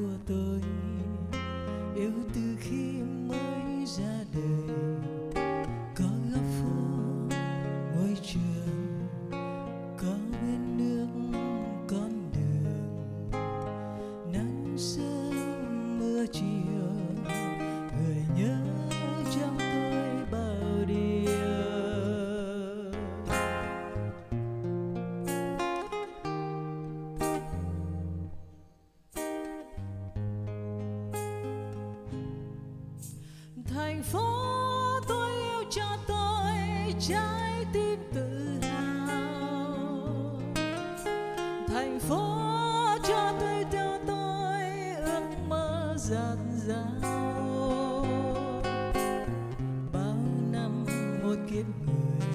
我的 thành phố, tôi yêu cho tôi trái tim tự hào. Thành phố cho tôi theo tôi ước mơ dạt dào bao năm một kiếp người,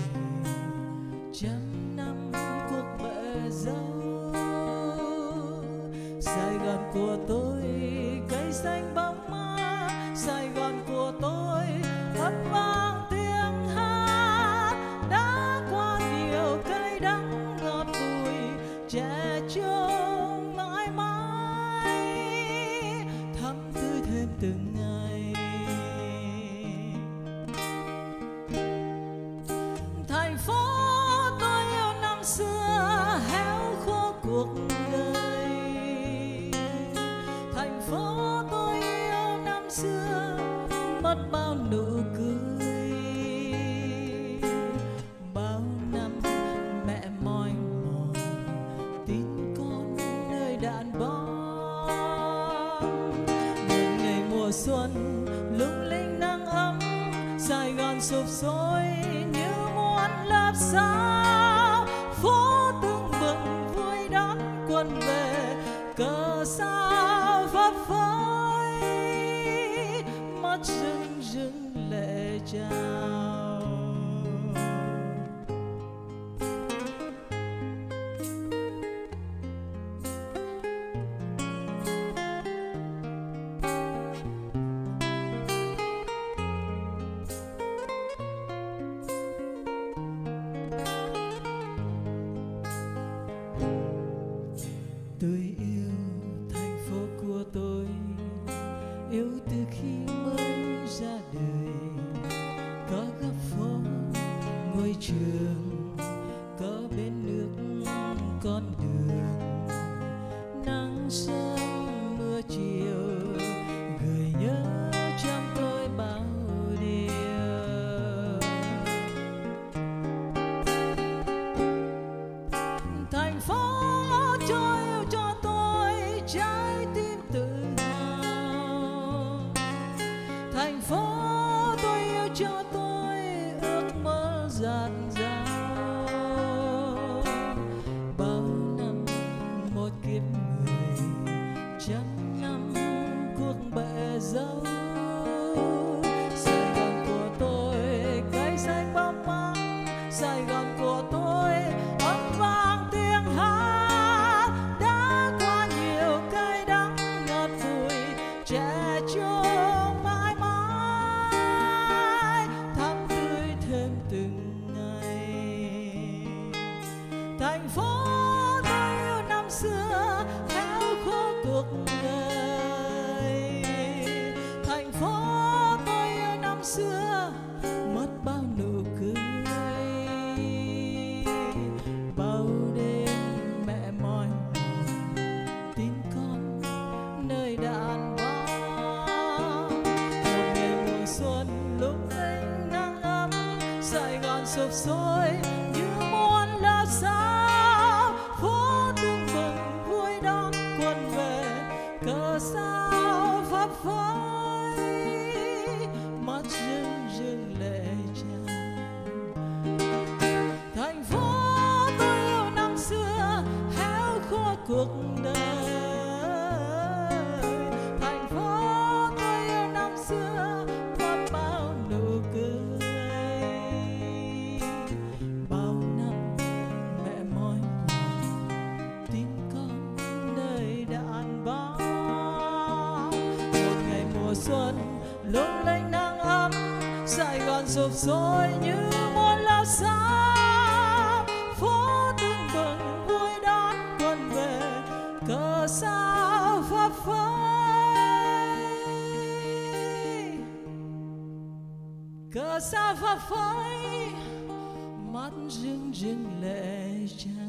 trăm năm cuộc mẹ dâu sài gòn của tôi cây xanh rót bao nụ cười. Bao năm mẹ mỏi mòn, tin con nơi đạn bom một ngày mùa xuân lung linh nắng ấm, sài gòn sụp sôi như muốn lớp sao. Phố tương bừng vui đón quân về. question You. mai mai, thắm tươi thêm từng ngày. thành phố tôi yêu năm xưa theo khúc cuộc đời bạn sụp sôi, như muôn là sao, phố tương bừng vui đón quân về. Cờ sao phấp phới mắt rưng rưng lệ tràn thành phố tôi yêu năm xưa héo khô cuộc đời. mùa xuân, lung linh nắng ấm, sài gòn sụp sôi như muôn lao xa. Phố tưng bừng, vui đón quân về, cờ sao phấp phới. Cờ sao phấp phới, mắt rưng rưng lệ tràn.